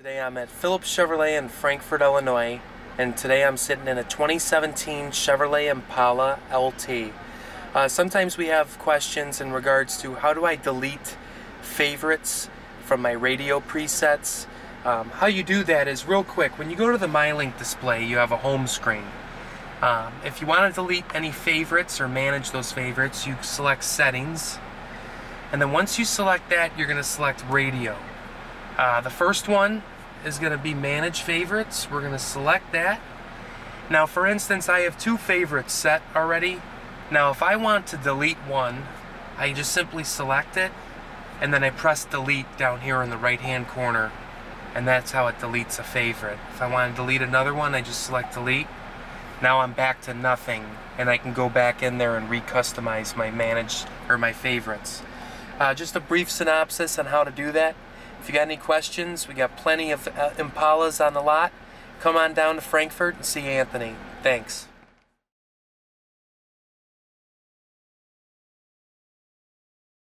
Today I'm at Phillips Chevrolet in Frankfort, Illinois, and today I'm sitting in a 2017 Chevrolet Impala LT. Uh, sometimes we have questions in regards to how do I delete favorites from my radio presets. Um, how you do that is real quick. When you go to the MyLink display, you have a home screen. Um, if you want to delete any favorites or manage those favorites, you select settings. And then once you select that, you're going to select radio. Uh, the first one is going to be manage favorites. We're going to select that. Now for instance, I have two favorites set already. Now if I want to delete one, I just simply select it and then I press delete down here in the right hand corner and that's how it deletes a favorite. If I want to delete another one, I just select delete. Now I'm back to nothing and I can go back in there and recustomize my manage or my favorites. Uh, just a brief synopsis on how to do that. If you got any questions, we got plenty of uh, Impalas on the lot. Come on down to Frankfort and see Anthony. Thanks.